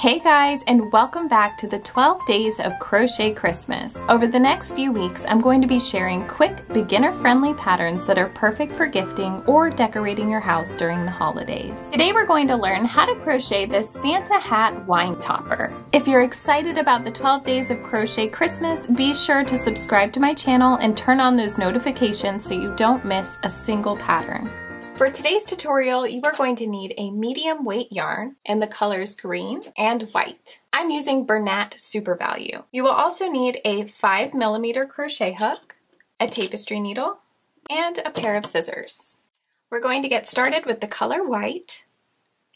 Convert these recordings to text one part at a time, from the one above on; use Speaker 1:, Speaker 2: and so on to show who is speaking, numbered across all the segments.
Speaker 1: Hey guys, and welcome back to the 12 Days of Crochet Christmas. Over the next few weeks, I'm going to be sharing quick, beginner-friendly patterns that are perfect for gifting or decorating your house during the holidays. Today we're going to learn how to crochet this Santa hat wine topper. If you're excited about the 12 Days of Crochet Christmas, be sure to subscribe to my channel and turn on those notifications so you don't miss a single pattern. For today's tutorial, you are going to need a medium weight yarn and the colors green and white. I'm using Bernat Super Value. You will also need a 5 millimeter crochet hook, a tapestry needle, and a pair of scissors. We're going to get started with the color white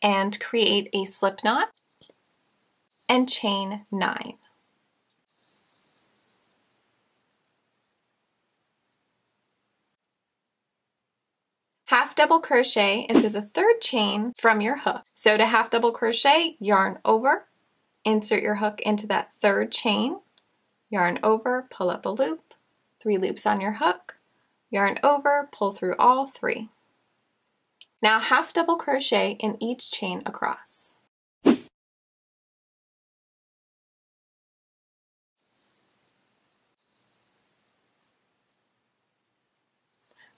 Speaker 1: and create a slip knot and chain 9. Half double crochet into the third chain from your hook. So to half double crochet, yarn over, insert your hook into that third chain, yarn over, pull up a loop, three loops on your hook, yarn over, pull through all three. Now half double crochet in each chain across.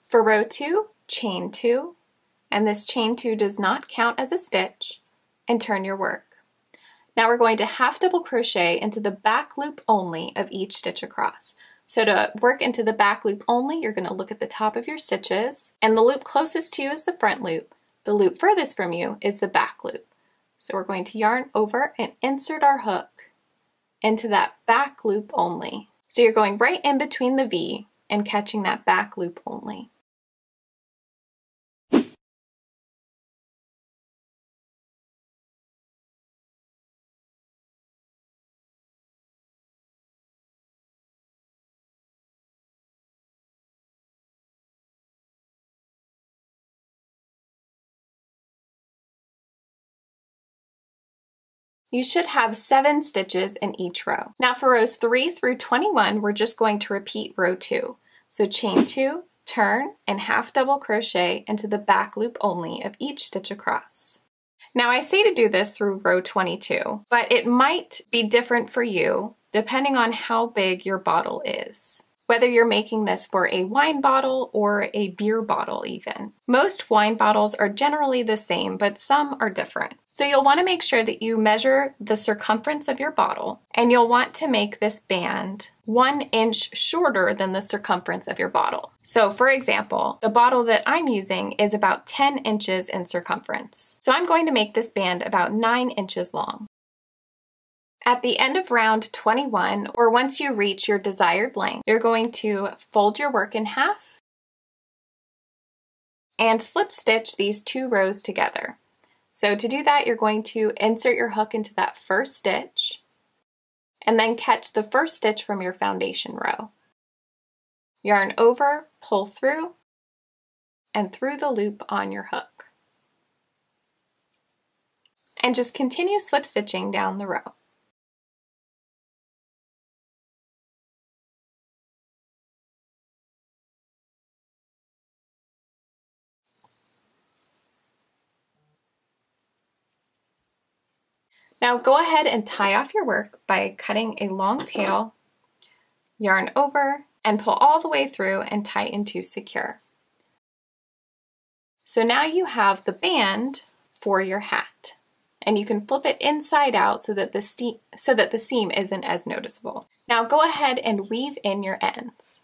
Speaker 1: For row two, chain two, and this chain two does not count as a stitch, and turn your work. Now we're going to half double crochet into the back loop only of each stitch across. So to work into the back loop only, you're going to look at the top of your stitches, and the loop closest to you is the front loop. The loop furthest from you is the back loop. So we're going to yarn over and insert our hook into that back loop only. So you're going right in between the V and catching that back loop only. You should have seven stitches in each row. Now for rows 3 through 21, we're just going to repeat row 2. So chain 2, turn, and half double crochet into the back loop only of each stitch across. Now I say to do this through row 22, but it might be different for you depending on how big your bottle is whether you're making this for a wine bottle or a beer bottle even. Most wine bottles are generally the same, but some are different. So you'll want to make sure that you measure the circumference of your bottle, and you'll want to make this band one inch shorter than the circumference of your bottle. So for example, the bottle that I'm using is about 10 inches in circumference. So I'm going to make this band about 9 inches long. At the end of round 21, or once you reach your desired length, you're going to fold your work in half and slip stitch these two rows together. So to do that, you're going to insert your hook into that first stitch and then catch the first stitch from your foundation row. Yarn over, pull through, and through the loop on your hook. And just continue slip stitching down the row. Now go ahead and tie off your work by cutting a long tail, yarn over, and pull all the way through and tie into secure. So now you have the band for your hat and you can flip it inside out so that the, so that the seam isn't as noticeable. Now go ahead and weave in your ends.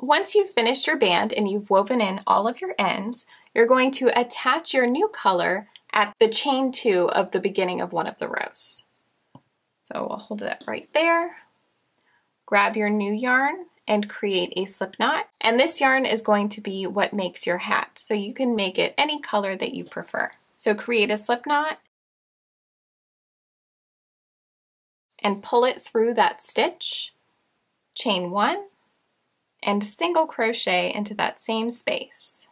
Speaker 1: Once you've finished your band and you've woven in all of your ends, you're going to attach your new color at the chain two of the beginning of one of the rows. So we'll hold it up right there. Grab your new yarn and create a slip knot. And this yarn is going to be what makes your hat. So you can make it any color that you prefer. So create a slip knot and pull it through that stitch, chain one, and single crochet into that same space.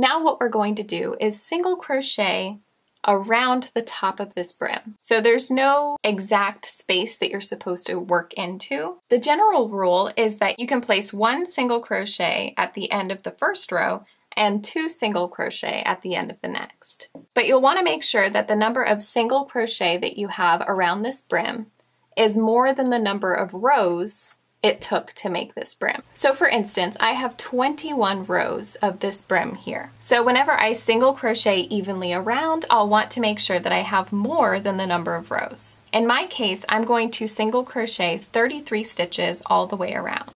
Speaker 1: Now what we're going to do is single crochet around the top of this brim. So there's no exact space that you're supposed to work into. The general rule is that you can place one single crochet at the end of the first row and two single crochet at the end of the next. But you'll want to make sure that the number of single crochet that you have around this brim is more than the number of rows it took to make this brim. So for instance, I have 21 rows of this brim here. So whenever I single crochet evenly around, I'll want to make sure that I have more than the number of rows. In my case, I'm going to single crochet 33 stitches all the way around.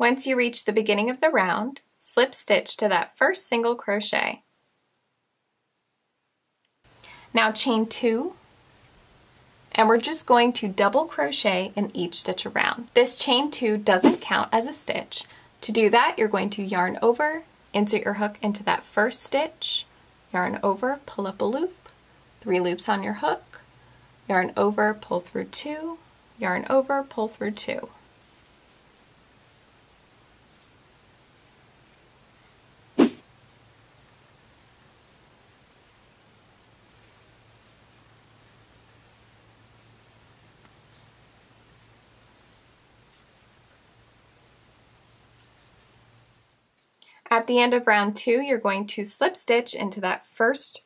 Speaker 1: Once you reach the beginning of the round, slip stitch to that first single crochet. Now chain two, and we're just going to double crochet in each stitch around. This chain two doesn't count as a stitch. To do that, you're going to yarn over, insert your hook into that first stitch, yarn over, pull up a loop, three loops on your hook, yarn over, pull through two, yarn over, pull through two. At the end of round two, you're going to slip stitch into that first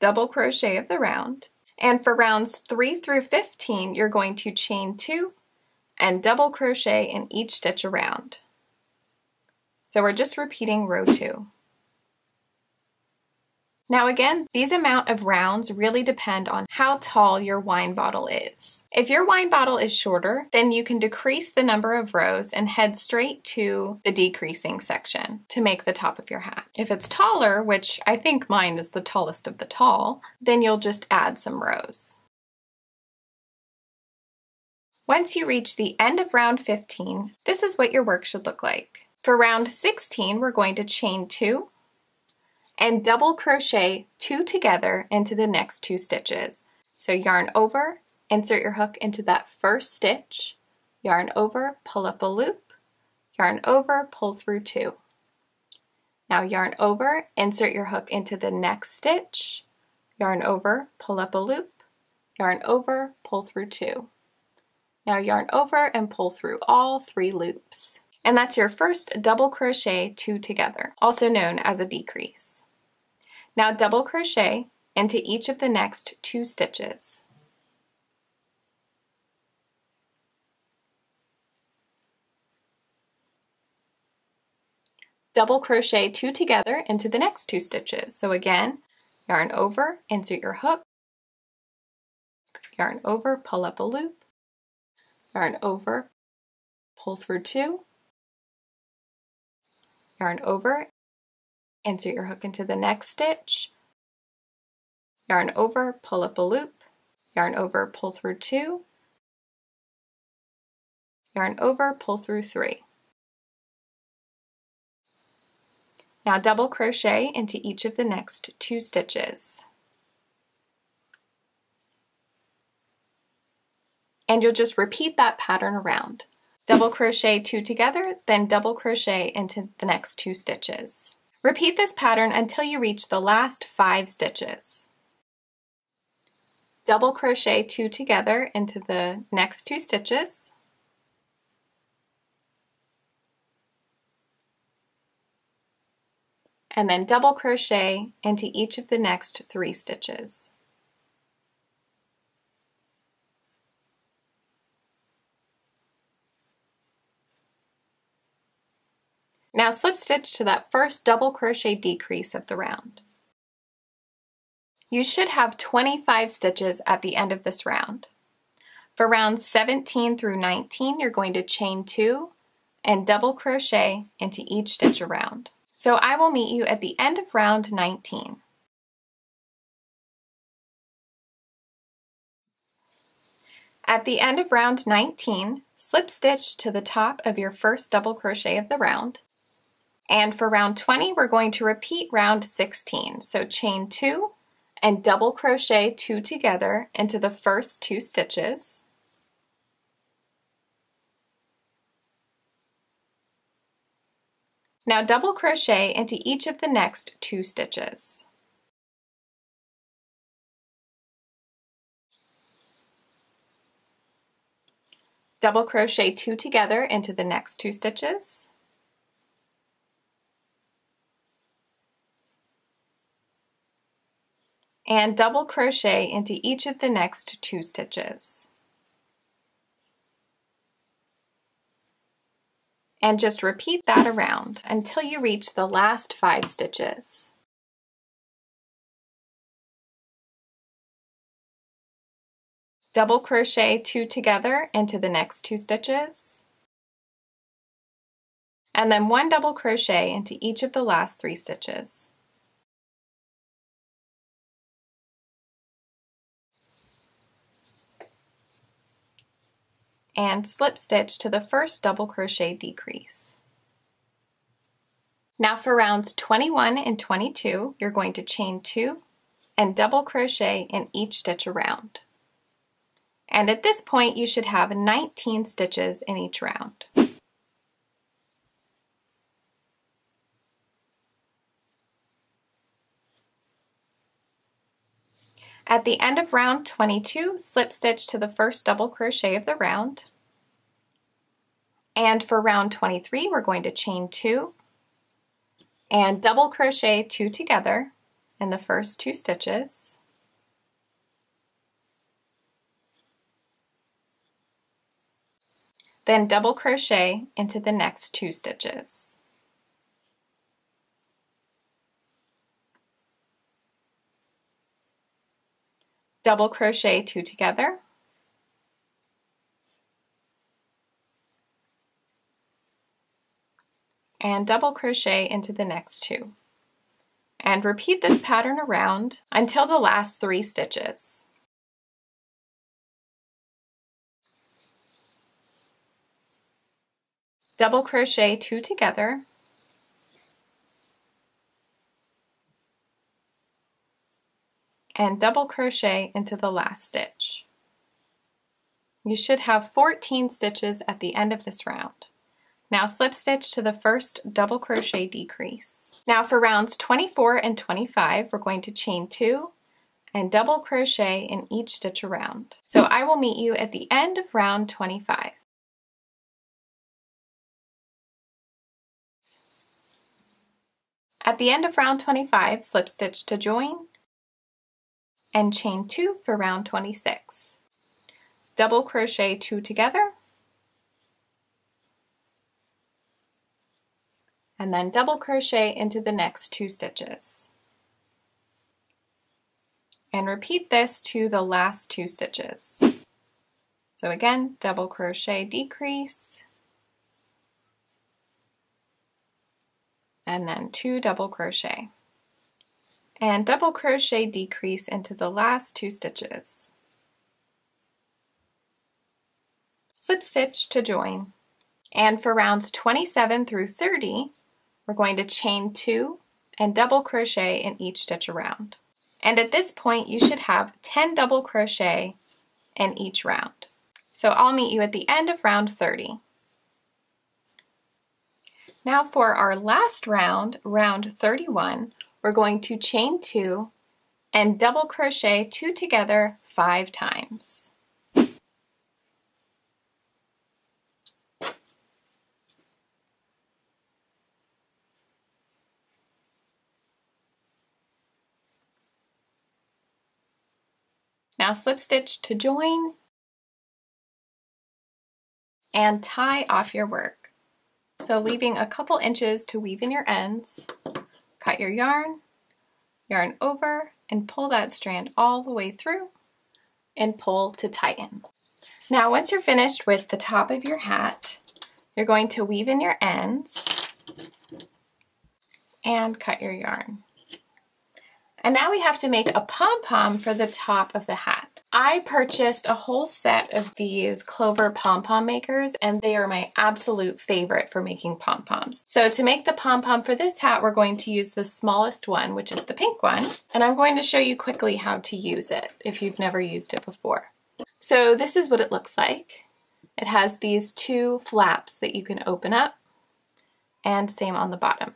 Speaker 1: double crochet of the round. And for rounds three through 15, you're going to chain two and double crochet in each stitch around. So we're just repeating row two. Now again, these amount of rounds really depend on how tall your wine bottle is. If your wine bottle is shorter, then you can decrease the number of rows and head straight to the decreasing section to make the top of your hat. If it's taller, which I think mine is the tallest of the tall, then you'll just add some rows. Once you reach the end of round 15, this is what your work should look like. For round 16, we're going to chain two, and double crochet two together into the next two stitches. So yarn over, insert your hook into that first stitch, yarn over, pull up a loop, yarn over, pull through two. Now yarn over, insert your hook into the next stitch, yarn over, pull up a loop, yarn over, pull through two. Now yarn over and pull through all three loops. And that's your first double crochet two together, also known as a decrease. Now double crochet into each of the next two stitches. Double crochet two together into the next two stitches. So again, yarn over, insert your hook, yarn over, pull up a loop, yarn over, pull through two, yarn over, insert your hook into the next stitch, yarn over, pull up a loop, yarn over, pull through two, yarn over, pull through three. Now double crochet into each of the next two stitches. And you'll just repeat that pattern around. Double crochet two together, then double crochet into the next two stitches. Repeat this pattern until you reach the last five stitches. Double crochet two together into the next two stitches. And then double crochet into each of the next three stitches. Now slip stitch to that first double crochet decrease of the round. You should have 25 stitches at the end of this round. For rounds 17 through 19, you're going to chain two and double crochet into each stitch around. So I will meet you at the end of round 19. At the end of round 19, slip stitch to the top of your first double crochet of the round and for round 20, we're going to repeat round 16. So chain two and double crochet two together into the first two stitches. Now double crochet into each of the next two stitches. Double crochet two together into the next two stitches. And double crochet into each of the next two stitches. And just repeat that around until you reach the last five stitches. double crochet two together into the next two stitches, and then one double crochet into each of the last three stitches. And slip stitch to the first double crochet decrease. Now for rounds 21 and 22, you're going to chain two and double crochet in each stitch around. And at this point, you should have 19 stitches in each round. At the end of round 22, slip stitch to the first double crochet of the round. And for round 23, we're going to chain two and double crochet two together in the first two stitches. Then double crochet into the next two stitches. Double crochet two together. And double crochet into the next two. And repeat this pattern around until the last three stitches. double crochet two together and double crochet into the last stitch. You should have 14 stitches at the end of this round. Now slip stitch to the first double crochet decrease. Now for rounds 24 and 25, we're going to chain two and double crochet in each stitch around. So I will meet you at the end of round 25. At the end of round 25, slip stitch to join and chain 2 for round 26. Double crochet 2 together and then double crochet into the next two stitches. And repeat this to the last two stitches. So again, double crochet decrease, and then two double crochet and double crochet decrease into the last two stitches. Slip stitch to join. And for rounds 27 through 30, we're going to chain two and double crochet in each stitch around. And at this point, you should have 10 double crochet in each round. So I'll meet you at the end of round 30. Now for our last round, round 31, we're going to chain two and double crochet two together five times. Now slip stitch to join and tie off your work. So leaving a couple inches to weave in your ends, cut your yarn, yarn over, and pull that strand all the way through and pull to tighten. Now once you're finished with the top of your hat, you're going to weave in your ends and cut your yarn. And now we have to make a pom-pom for the top of the hat. I purchased a whole set of these Clover pom-pom makers and they are my absolute favorite for making pom-poms. So to make the pom-pom for this hat, we're going to use the smallest one, which is the pink one. And I'm going to show you quickly how to use it if you've never used it before. So this is what it looks like. It has these two flaps that you can open up and same on the bottom.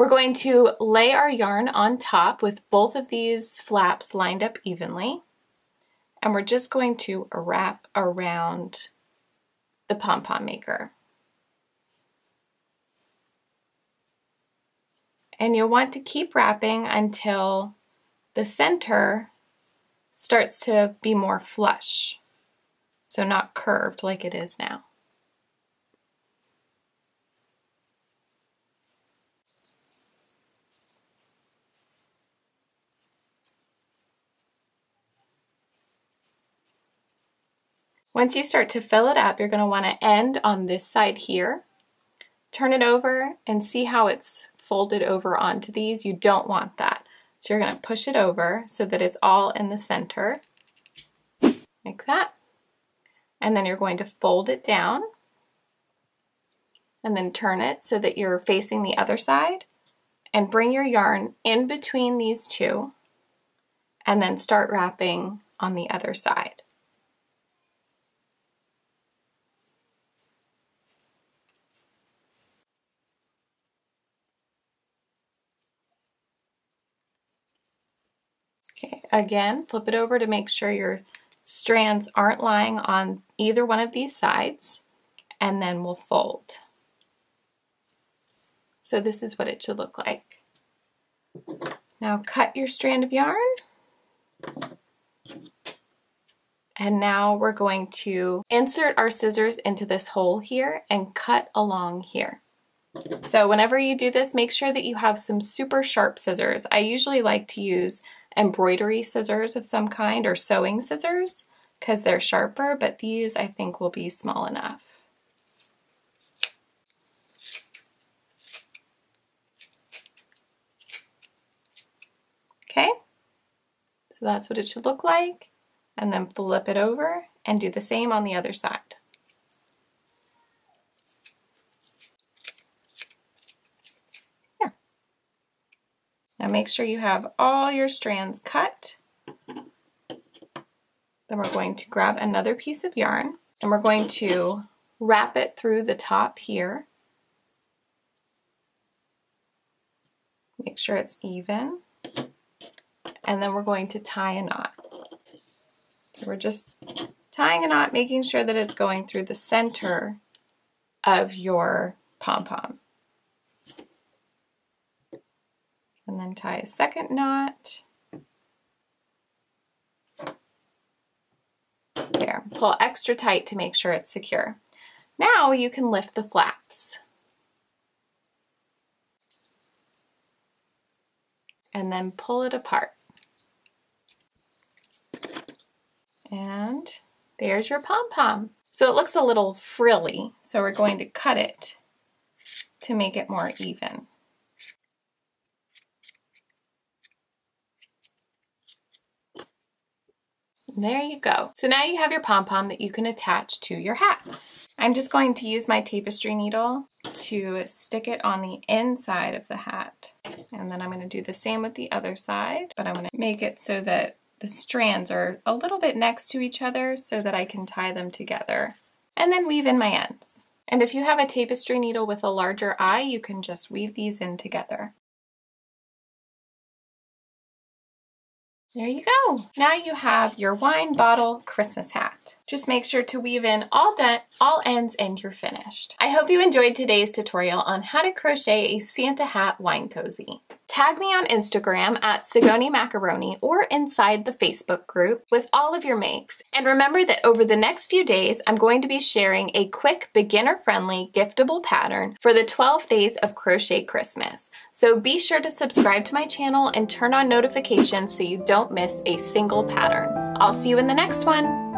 Speaker 1: We're going to lay our yarn on top with both of these flaps lined up evenly. And we're just going to wrap around the pom-pom maker. And you'll want to keep wrapping until the center starts to be more flush. So not curved like it is now. Once you start to fill it up, you're going to want to end on this side here. Turn it over and see how it's folded over onto these. You don't want that. So you're going to push it over so that it's all in the center, like that. And then you're going to fold it down and then turn it so that you're facing the other side and bring your yarn in between these two and then start wrapping on the other side. Okay, again, flip it over to make sure your strands aren't lying on either one of these sides, and then we'll fold. So this is what it should look like. Now cut your strand of yarn. And now we're going to insert our scissors into this hole here and cut along here. So whenever you do this, make sure that you have some super sharp scissors. I usually like to use embroidery scissors of some kind or sewing scissors because they're sharper, but these I think will be small enough. Okay, so that's what it should look like. And then flip it over and do the same on the other side. Now make sure you have all your strands cut. Then we're going to grab another piece of yarn and we're going to wrap it through the top here. Make sure it's even. And then we're going to tie a knot. So we're just tying a knot, making sure that it's going through the center of your pom-pom. And then tie a second knot. There, pull extra tight to make sure it's secure. Now you can lift the flaps. And then pull it apart. And there's your pom-pom. So it looks a little frilly, so we're going to cut it to make it more even. There you go. So now you have your pom-pom that you can attach to your hat. I'm just going to use my tapestry needle to stick it on the inside of the hat. And then I'm going to do the same with the other side, but I'm going to make it so that the strands are a little bit next to each other so that I can tie them together. And then weave in my ends. And if you have a tapestry needle with a larger eye, you can just weave these in together. There you go. Now you have your wine bottle Christmas hat. Just make sure to weave in all, that all ends and you're finished. I hope you enjoyed today's tutorial on how to crochet a Santa hat wine cozy. Tag me on Instagram at Sigoni Macaroni or inside the Facebook group with all of your makes. And remember that over the next few days, I'm going to be sharing a quick beginner-friendly giftable pattern for the 12 days of Crochet Christmas. So be sure to subscribe to my channel and turn on notifications so you don't miss a single pattern. I'll see you in the next one.